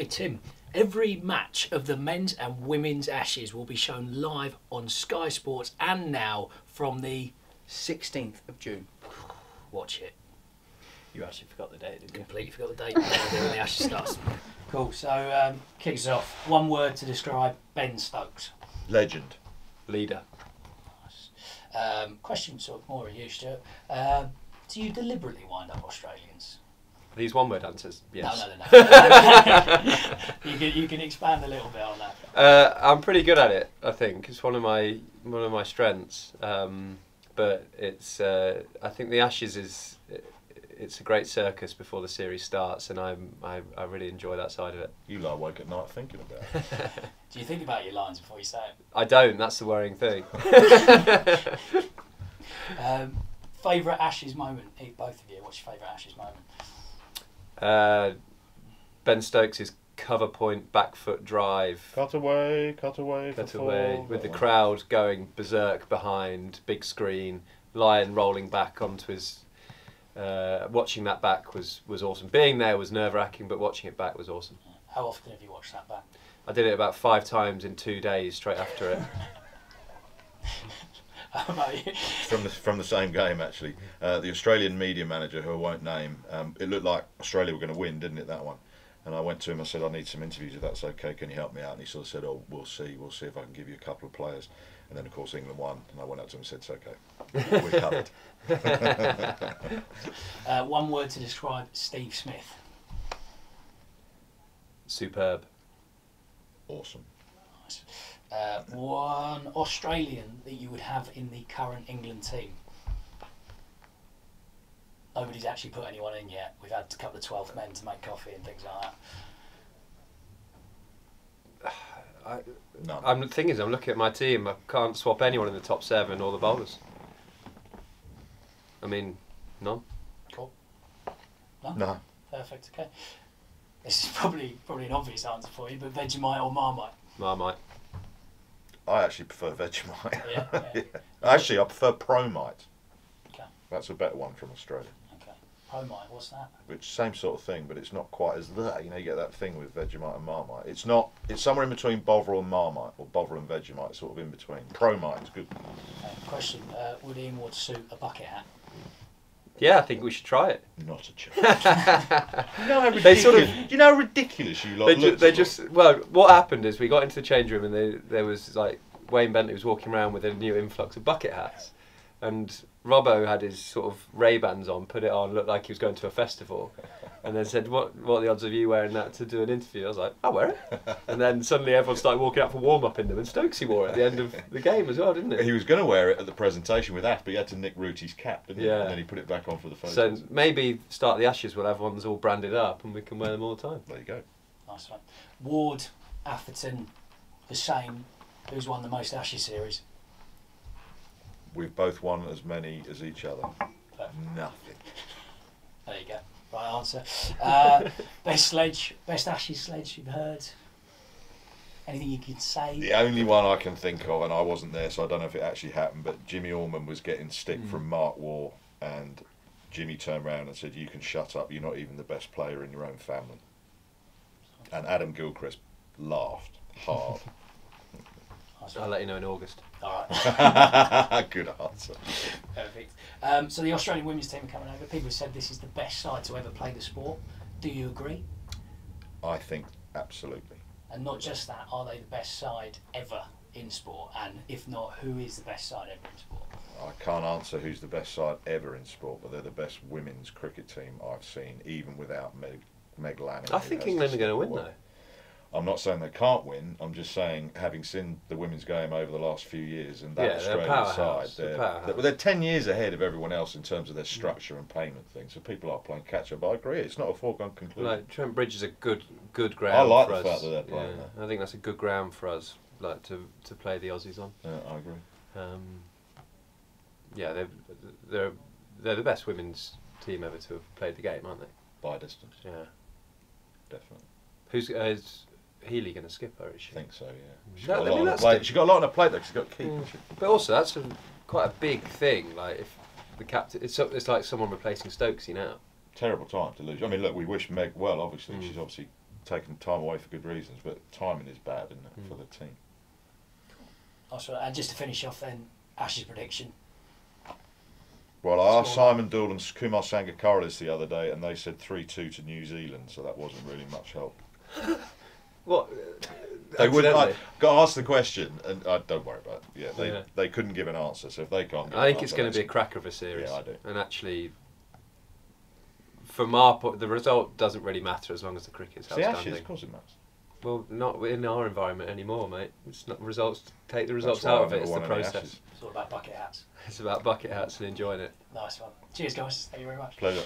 Hey Tim, every match of the men's and women's Ashes will be shown live on Sky Sports and now from the 16th of June. watch it. You actually forgot the date, didn't you? Completely forgot the date when the Ashes starts. Cool. So um, kicks us off. One word to describe Ben Stokes. Legend. Leader. Um, question sort of more of you, Stuart. Um, do you deliberately wind up Australians? These one word answers. Yes. No, no, no, no. you, can, you can expand a little bit on that. Uh, I'm pretty good at it. I think it's one of my one of my strengths. Um, but it's uh, I think the Ashes is it's a great circus before the series starts, and I'm I, I really enjoy that side of it. You lie awake at night thinking about it. Do you think about your lines before you say it? I don't. That's the worrying thing. Um, favourite Ashes moment? Both of you. What's your favourite Ashes moment? Uh, ben Stokes' cover point back foot drive. cut away, cut away, cut away four. with the crowd going berserk behind big screen Lyon rolling back onto his uh, watching that back was was awesome being there was nerve wracking but watching it back was awesome How often have you watched that back? i did it about five times in two days straight after it How about you? From the from the same game actually. Uh, the Australian media manager, who I won't name, um, it looked like Australia were going to win, didn't it? That one. And I went to him. I said, I need some interviews. If that's okay, can you help me out? And he sort of said, Oh, we'll see. We'll see if I can give you a couple of players. And then of course England won, and I went up to him and said, It's okay. We're covered. Uh, one word to describe Steve Smith. superb awesome. Nice. Uh, one Australian that you would have in the current England team. Nobody's actually put anyone in yet. We've had a couple of 12th men to make coffee and things like that. I, None. I'm the thing is i'm looking at my team i can't swap anyone in the top seven or the bowlers i mean none Cool. No? no. Perfect. Okay. This is probably probably an obvious answer for you, but Vegemite or Marmite? marmite I actually prefer Vegemite. Yeah, yeah. Actually, I prefer Promite. Okay. That's a better one from Australia. Okay. Promite. What's that? Which same sort of thing, but it's not quite as that. You know, you get that thing with Vegemite and Marmite. It's not. It's somewhere in between Bovril and Marmite, or Bovril and Vegemite, sort of in between. Promite is good. Okay. Question: uh, Would Ian Ward suit a bucket hat? Yeah i think we should try it Not a chance. you know how ridiculous. They sort of- you know how ridiculous you lot they, ju- they just well what happened is we got into the change room and they, there was like wayne bentley was walking around with a new influx of bucket hats and robbo had his sort of ray-bans on put it on looked like he was going to a festival and then said what what are the odds of you wearing that to do an interview i was like i'll wear it and then suddenly everyone started walking out for warm-up in them and stokesy wore it at the end of the game as well didn't He it was going to wear it at the presentation with Ash, but he had to nick Rooty's cap, didn't he? Yeah. And then he put it back on for the photos. so maybe start the ashes we'll have ones all branded up and we can wear them all the time there you go. Nice one. Ward, Atherton, the same. Who's won the most Ashes series? We've both won as many as each other. Perfect. Nothing. There you go. Right answer. Uh, best sledge, best Ashes sledge you've heard. Anything you could say? The only one I can think of, and I wasn't there, so I don't know if it actually happened, but Jimmy Ormond was getting stick from Mark Waugh, and Jimmy turned around and said, You can shut up, you're not even the best player in your own family. And Adam Gilchrist laughed hard. Nice i'll let you know in august All right. Good answer. Perfect. Um, so the Australian women's team are coming over. People have said this is the best side to ever play the sport. Do you agree? I think absolutely. And not just that, are they the best side ever in sport? And if not, who is the best side ever in sport? I can't answer who's the best side ever in sport, but they're the best women's cricket team I've seen, even without Meg, Meg Lanning. i think england are going to win though I'm not saying they can't win. I'm just saying, having seen the women's game over the last few years and that Yeah, Australian side, they're they're, they're, they're 10 years ahead of everyone else in terms of their structure and payment things. So people are playing catch up. I agree. It's not a foregone conclusion. Trent Bridge is a good good ground. I like for the us. fact that they're playing Yeah, I think that's a good ground for us, like to to play the Aussies on. Yeah, I agree. Um, yeah, they're they're they're the best women's team ever to have played the game, aren't they? By distance, Yeah. definitely. Who's uh, is Healy going to skip her? Is she? I think so, yeah. She's That- got, I a lot mean, on her that's plate. She's got a lot on her plate, though, she's got keep. Mm. But also, that's a, quite a big thing. Like if the captain, it's it's like someone replacing Stokesy now. Terrible time to lose. I mean, look, we wish Meg well, obviously. Mm. She's obviously taken time away for good reasons, but timing is bad, isn't it, Mm. for the team? That's right. And just to finish off, then Ash's prediction. Well, I asked Scoreline. Simon Doull and Kumar Sangakkara this the other day, and they said 3 2 to New Zealand, so that wasn't really much help. What? They wouldn't. I Accidentally? got asked the question, and uh, don't worry about it. Yeah, they, Yeah. they couldn't give an answer, so if they can't give I an think it's answer, going to be a that's- cracker of a series. Yeah, I do. And actually, from our point, the result doesn't really matter as long as the cricket's It's the outstanding. Ashes, of course it matters. Well, not in our environment anymore, mate. It's not results. Take the results That's why out of it. never It's the won any process. Ashes. It's all about bucket hats. It's about bucket hats and enjoying it. Nice one. Cheers, guys. Thank you very much. Pleasure.